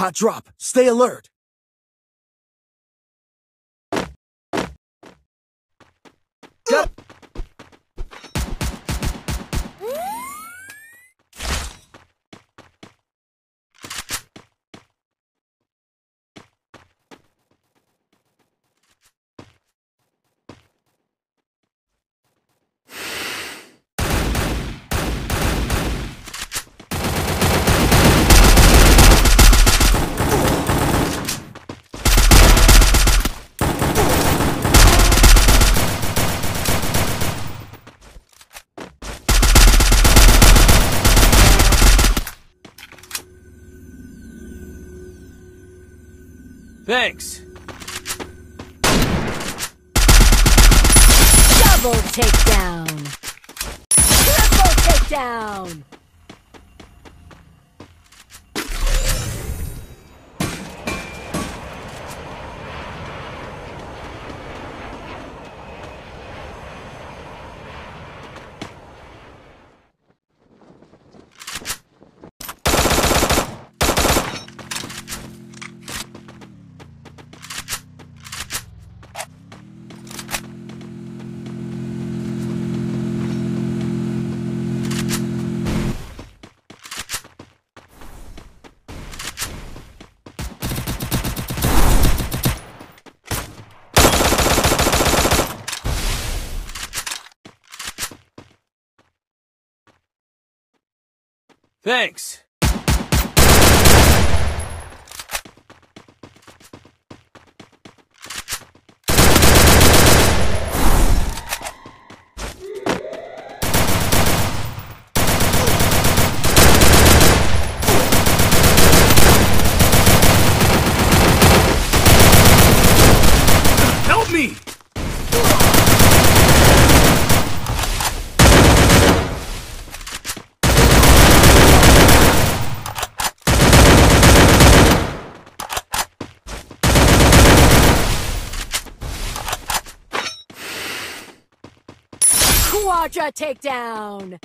Hot drop. Stay alert. Thanks. Double takedown. Triple takedown. Thanks. Quadra takedown.